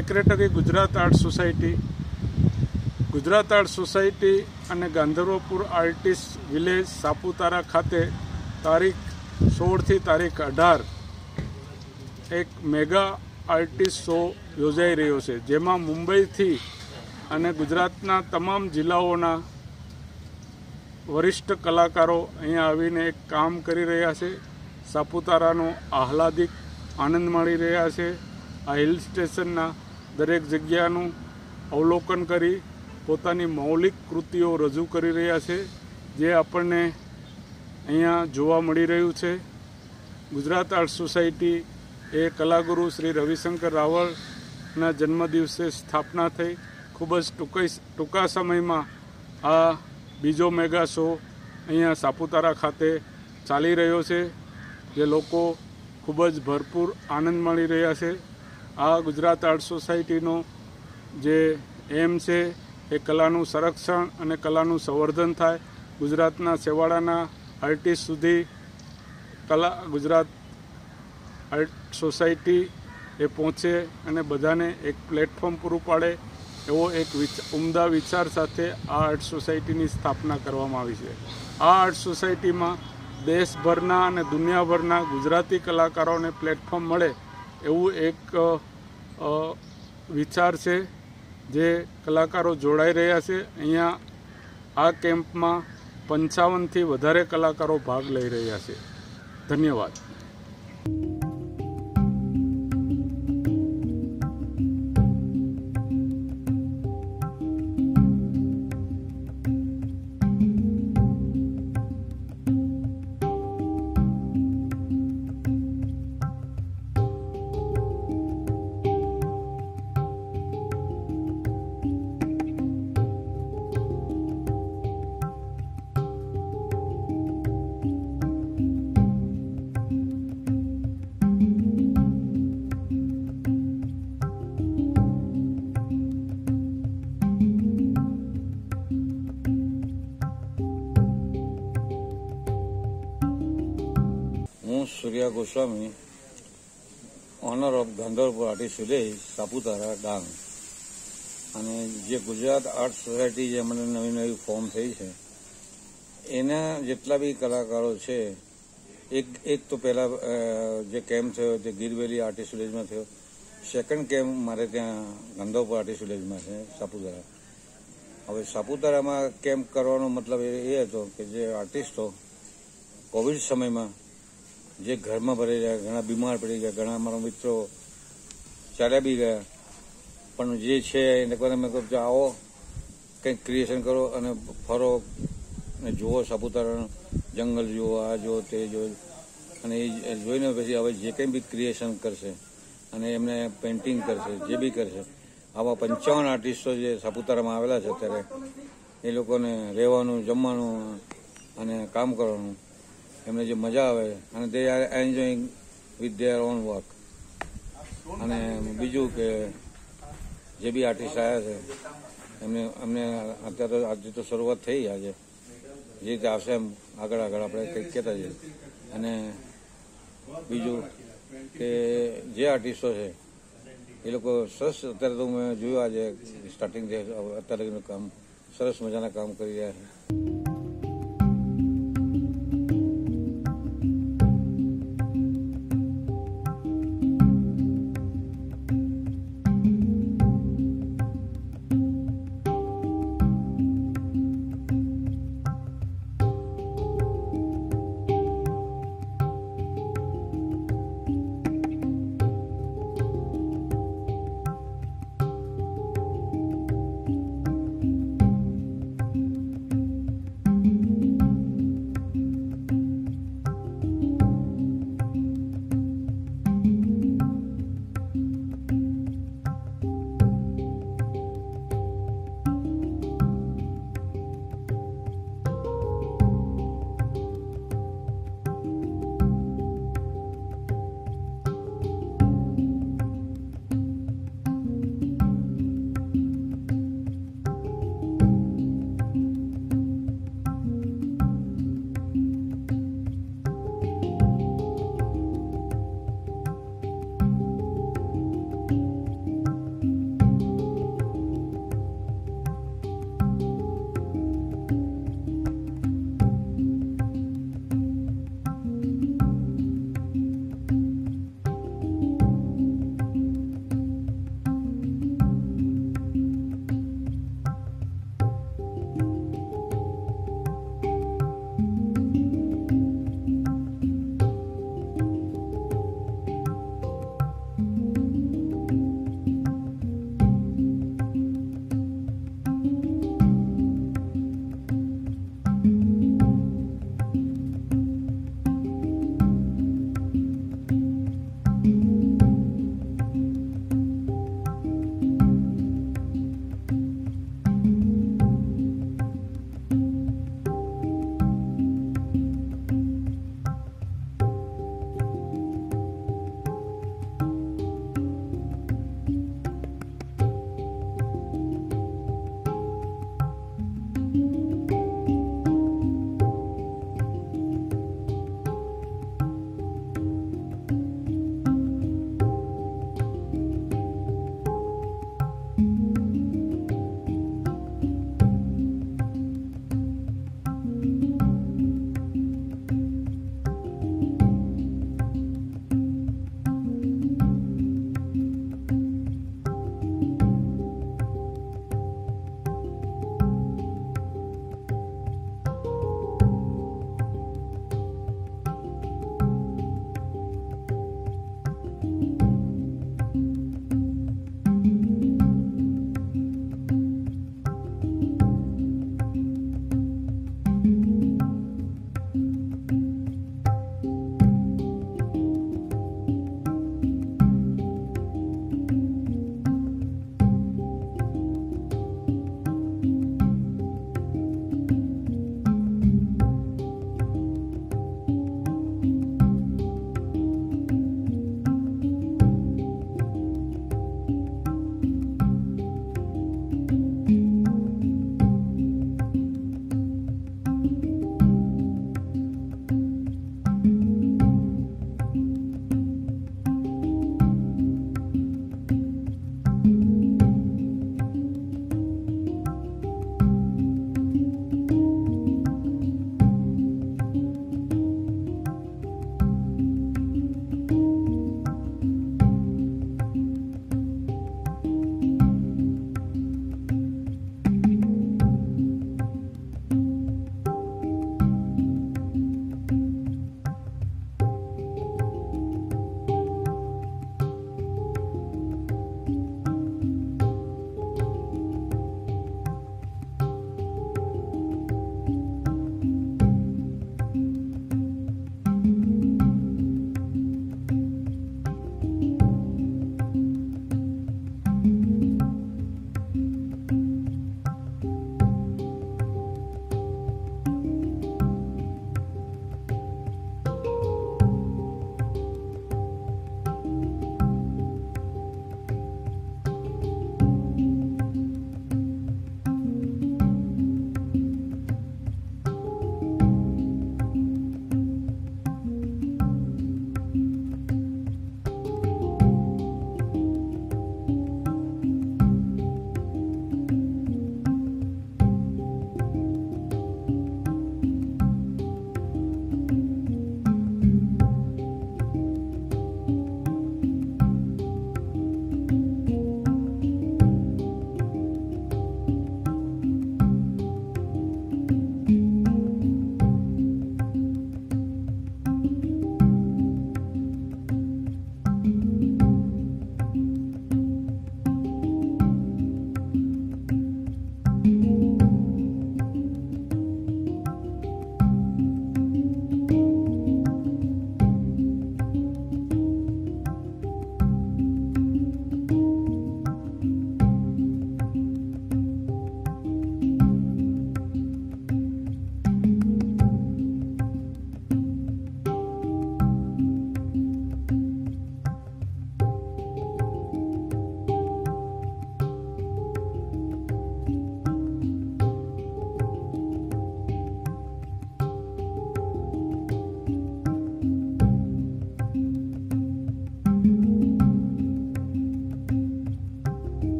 Secretary Gujarat art society Gujarat art society અને Gandharvapur artist village Saputara ખાતે તારીખ સોળથી તારીખ અઢાર એક મેગા આર્ટિસ્ટ શો યોજાઈ રહ્યો છે, જેમાં મુંબઈથી અને ગુજરાતના તમામ જિલ્લાઓના વરિષ્ઠ કલાકારો અહીંયા આવીને એક કામ કરી રહ્યા છે. સાપુતારાનો આહલાદિક આનંદ માણી રહ્યા છે. આ હિલ સ્ટેશનના દરેક જગ્યાનું અવલોકન કરી પોતાની મૌલિક કૃતિઓ રજૂ કરી રહ્યા છે, જે આપણને અહીંયા જોવા મળી રહ્યું છે. ગુજરાત આર્ટ સોસાયટી એ કલાગુરુ શ્રી રવિશંકર રાવળના જન્મદિવસે સ્થાપના થઈ. ખૂબ જ ટૂંકી ટૂંકા સમયમાં આ બીજો મેગા શો અહીંયા સાપુતારા ખાતે ચાલી રહ્યો છે, જે લોકો ખૂબ જ ભરપૂર આનંદ માણી રહ્યા છે. આ ગુજરાત આર્ટ સોસાયટીનો જે એમ છે, એ કલાનું સંરક્ષણ અને કલાનું સંવર્ધન થાય. ગુજરાતના છેવાડાના આર્ટિસ્ટ સુધી કલા, ગુજરાત આર્ટ સોસાયટી એ પહોંચે અને બધાને એક પ્લેટફોર્મ પૂરું પાડે એવો એક ઉમદા વિચાર સાથે આ આર્ટ સોસાયટીની સ્થાપના કરવામાં આવી છે. આ આર્ટ સોસાયટીમાં દેશભરના અને દુનિયાભરના ગુજરાતી કલાકારોને પ્લેટફોર્મ મળે એવું એક વિચાર છે જે કલાકારો જોડાઈ રહ્યા છે. અહીંયા આ કેમ્પમાં પંચાવનથી વધારે કલાકારો ભાગ લઈ રહ્યા છે. ધન્યવાદ. Surya Goswami owner of Gandharpur artist village Saputara Dang અને જે ગુજરાત આર્ટ સોસાયટી જે મને નવી નવી ફોર્મ થઈ છે, એના જેટલા બી કલાકારો છે, એક એક તો પહેલા જે કેમ્પ થયો તે ગીરવેલી આર્ટિસ્ટ વિલેજમાં થયો સેકન્ડ કેમ્પ મારે ત્યાં ગાંધરપુર આર્ટિસ્ટ વિલેજમાં છે સાપુતારા હવે સાપુતારામાં કેમ્પ કરવાનો મતલબ એ હતો કે જે આર્ટિસ્ટો કોવિડ સમયમાં જે ઘરમાં ભરાઈ ગયા ઘણા બીમાર પડી ગયા, ઘણા અમારા મિત્રો ચાલ્યા બી ગયા. પણ જે છે એને કોઈ મેં કહું આવો, કંઈક ક્રિએશન કરો અને ફરો અને જુઓ સાપુતારાનું જંગલ જુઓ, આ જુઓ, તે જુઓ. અને એ જોઈને પછી હવે જે કંઈ બી ક્રિએશન કરશે અને એમને પેઇન્ટિંગ કરશે, જે બી કરશે, આવા પંચાવન આર્ટિસ્ટો જે સાપુતારામાં આવેલા છે અત્યારે, એ લોકોને રહેવાનું, જમવાનું અને કામ કરવાનું. એમને જે મજા આવે અને they are enjoying with their own work અને બીજું કે જે બી આર્ટિસ્ટ આવ્યા છે, એમને અમને અત્યારે આજે તો શરૂઆત થઈ આજે. જે રીતે આવશે એમ આગળ આગળ આપણે કંઈક કહેતા જઈએ. અને બીજું કે જે આર્ટિસ્ટો છે, એ લોકો સરસ અત્યારે તો મેં જોયું આજે સ્ટાર્ટિંગ અત્યારે કામ, સરસ મજાના કામ કરી રહ્યા છે.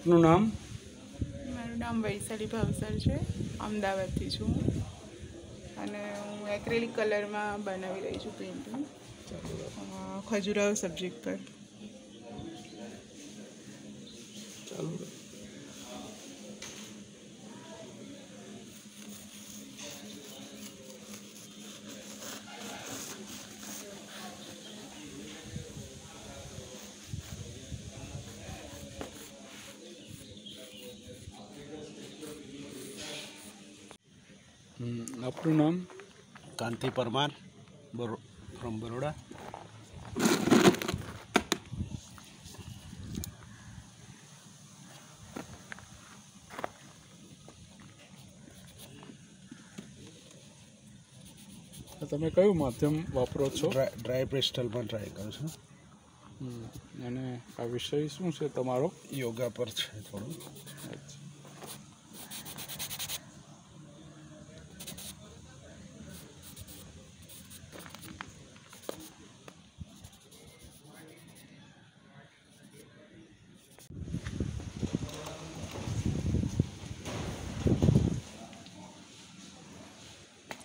આપનું નામ? મારું નામ વૈશાલી ભાવસર છે. અમદાવાદથી છું. અને હું એક્રેલિક કલરમાં બનાવી રહી છું પેઇન્ટિંગ ખજુરાહો સબ્જેક્ટ પર ચાલુ આપનું નામ? કાંતિ પરમાર બરો ફ્રોમ બરોડા. તમે કયું માધ્યમ વાપરો છો? ડ્રાય પેસ્ટલમાં ટ્રાય કરું છું. અને આ વિષય શું છે તમારો? યોગા પર છે થોડું.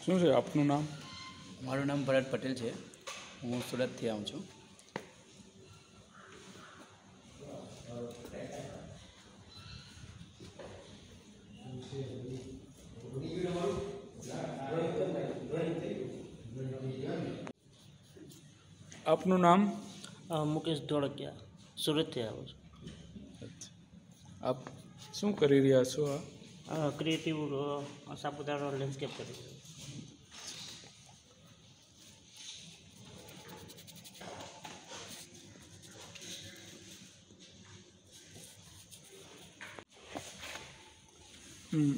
શું છે આપનું નામ? મારું નામ ભરત પટેલ છે. હું સુરતથી આવું છું. આપનું નામ? મુકેશ ધોળકિયા. સુરતથી આવું છું. આપ શું કરી રહ્યા છો આ? ક્રિએટિવ સાપુતારા લેન્ડસ્કેપ કરી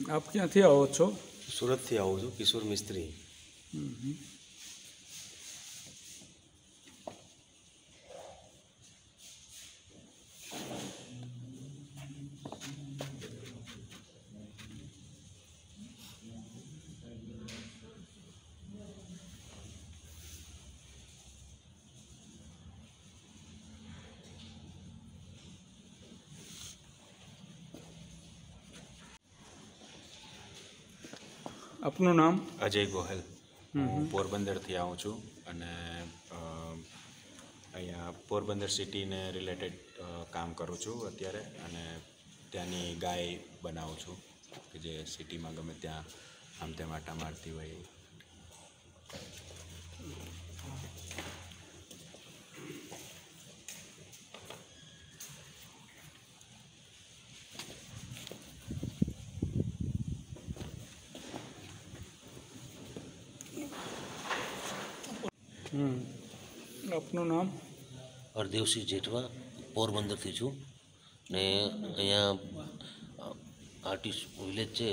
આપ ક્યાંથી આવો છો? સુરતથી આવું છું કિશોર મિસ્ત્રી. આપનું નામ? અજય ગોહેલ. હું પોરબંદરથી આવું છું અને અહીંયા પોરબંદર સિટીને રિલેટેડ કામ કરું છું અત્યારે અને ત્યાંની ગાય બનાવું છું કે જે સિટીમાં ગમે ત્યાં આમ તેમ આટા મારતી હોય આપનું નામ? હરદેવસિંહ જેઠવા, પોરબંદરથી છું. ને અહીંયા આર્ટિસ્ટ વિલેજ છે.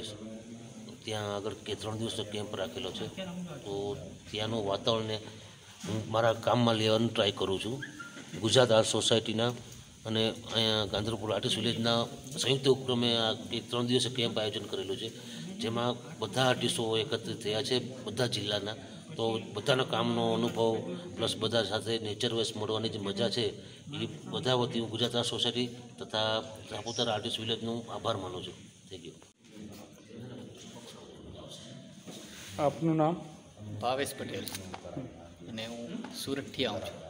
ત્યાં આગળ કે ત્રણ દિવસનો કેમ્પ રાખેલો છે. તો ત્યાંનું વાતાવરણને હું મારા કામમાં લેવાનું ટ્રાય કરું છું. ગુજરાત આર્ટ સોસાયટીના અને અહીંયા ગાંધરપુર આર્ટિસ્ટ વિલેજના સંયુક્ત ઉપક્રમે આ એક ત્રણ દિવસે કેમ્પ આયોજન કરેલું છે. જેમાં બધા આર્ટિસ્ટો એકત્રિત થયા છે, બધા જિલ્લાના. તો બધાના કામનો અનુભવ પ્લસ બધા સાથે નેચર વેસ મળવાની જે મજા છે એ બધા વતી હું ગુજરાત આર્ટ સોસાયટી તથા સાપુતારા આર્ટિસ્ટ વિલેજનું આભાર માનું છું. થેન્ક યુ આપનું નામ? ભાવેશ પટેલ. અને હું સુરતથી આવું છું.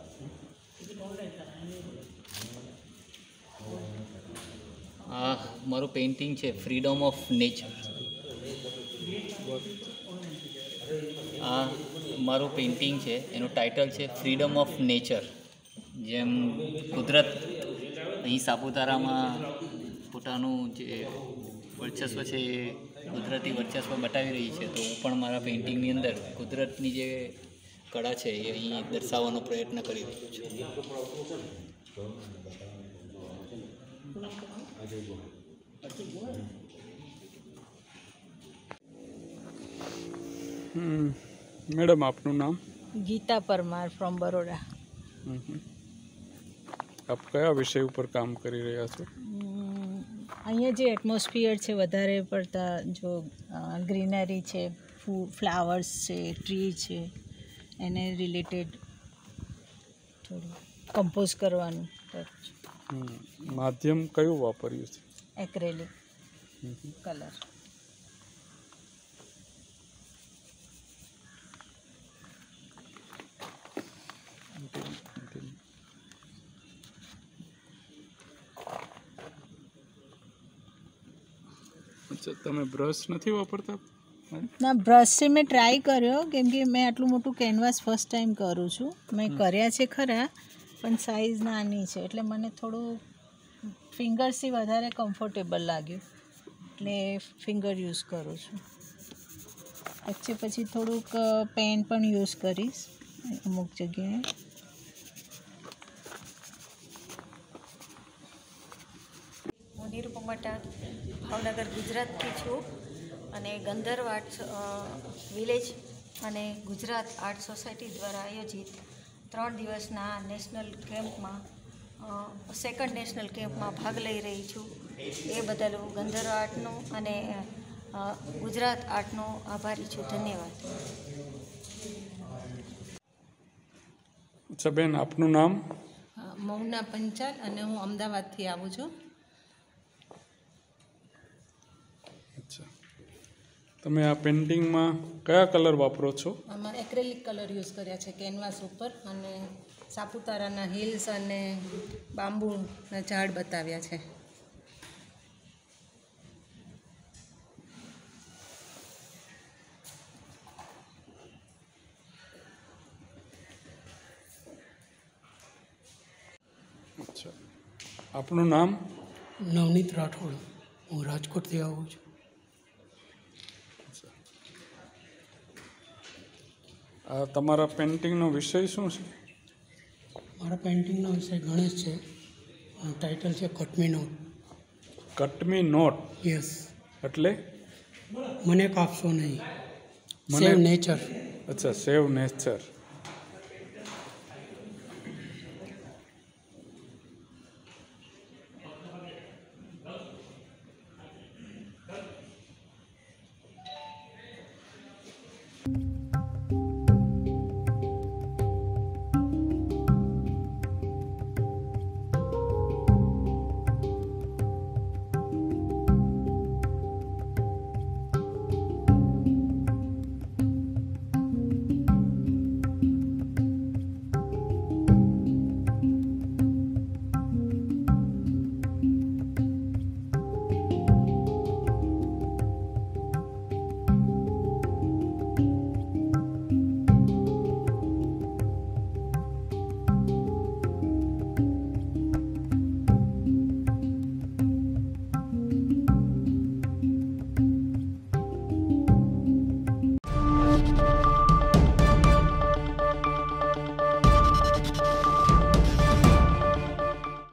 આ મારું પેઇન્ટિંગ છે ફ્રીડમ ઓફ નેચર આ મારું પેઇન્ટિંગ છે, એનું ટાઇટલ છે ફ્રીડમ ઓફ નેચર જેમ કુદરત અહીં સાપુતારામાં પોતાનું જે વર્ચસ્વ છે એ કુદરતી વર્ચસ્વ બતાવી રહી છે, તો હું પણ મારા પેઇન્ટિંગની અંદર કુદરતની જે કળા છે એ અહીં દર્શાવવાનો પ્રયત્ન કરી રહ્યો છું. હમ. મેડમ આપનું નામ? ગીતા પરમાર ફ્રોમ બરોડા. આપ કયા વિષય ઉપર કામ કરી રહ્યા છો? અહીંયા જે એટમોસ્ફિયર છે વધારે પડતા જો ગ્રીનરી છે ફ્લાવર્સ છે ટ્રી છે એને રિલેટેડ થોડું કમ્પોઝ કરવાનું. માધ્યમ કયું વાપર્યું છે? એક્રેલિક કલર અચ્છા તમે બ્રશ નથી વાપરતા? ના બ્રશથી મેં ટ્રાય કર્યો. કેમ કે મેં આટલું મોટું કેનવાસ ફર્સ્ટ ટાઈમ કરું છું. મેં કર્યા છે ખરા પણ સાઇઝ નાની છે. એટલે મને થોડું ફિંગર્સથી વધારે કમ્ફર્ટેબલ લાગ્યું. એટલે ફિંગર યુઝ કરું છું. પછી પછી થોડુંક પેન પણ યુઝ કરીશ. અમુક જગ્યાએ. નિરુપમા ભાવનગર ગુજરાતથી છું અને ગંધર્વ આર્ટ વિલેજ અને ગુજરાત આર્ટ સોસાયટી દ્વારા આયોજિત ત્રણ દિવસના નેશનલ કેમ્પમાં સેકન્ડ નેશનલ કેમ્પમાં ભાગ લઈ રહી છું. એ બદલ હું ગંધર્વ આર્ટનો અને ગુજરાત આર્ટનો આભારી છું. ધન્યવાદ. અચ્છા બેન આપનું નામ? મૌના પંચાલ અને હું અમદાવાદથી આવું છું. તમે આ પેઇન્ટિંગમાં કયા કલર વાપરો છો? આમાં એક્રેલિક કલર યુઝ કર્યા છે કેનવાસ ઉપર અને સાપુતારાના હિલ્સ અને બાંબુના ઝાડ બતાવ્યા છે. અચ્છા. આપનું નામ? નવનીત રાઠોડ. હું રાજકોટથી આવું છું. તમારા પેઇન્ટિંગનો વિષય શું છે? મારા પેઇન્ટિંગનો વિષય ગણેશ છે. ટાઇટલ છે cut me not cut me not yes એટલે? મને કાપશો નહીં. મને- નેચર અચ્છા સેવ નેચર